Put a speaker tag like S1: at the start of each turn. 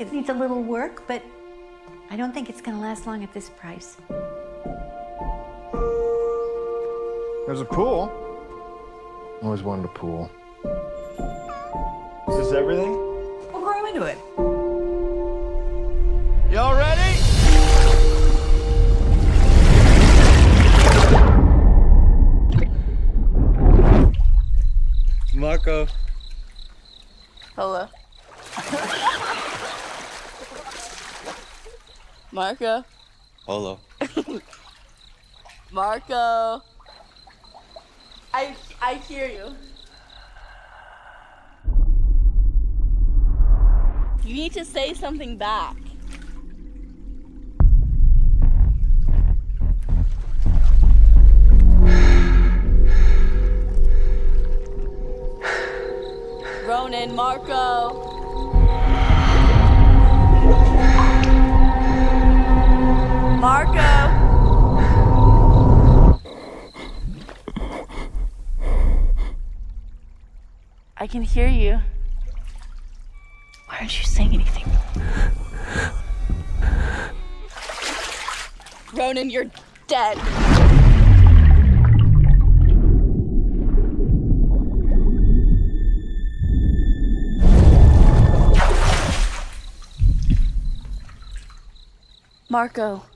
S1: It needs a little work, but I don't think it's going to last long at this price.
S2: There's a pool.
S3: Always wanted a pool.
S2: Is this everything?
S1: We'll grow into it.
S2: Y'all ready? Marco.
S4: Hello. Marco.
S2: Hello.
S4: Marco. I I hear you. You need to say something back. Ronan, Marco. Marco. I can hear you. Why aren't you saying anything? Ronan, you're dead. Marco.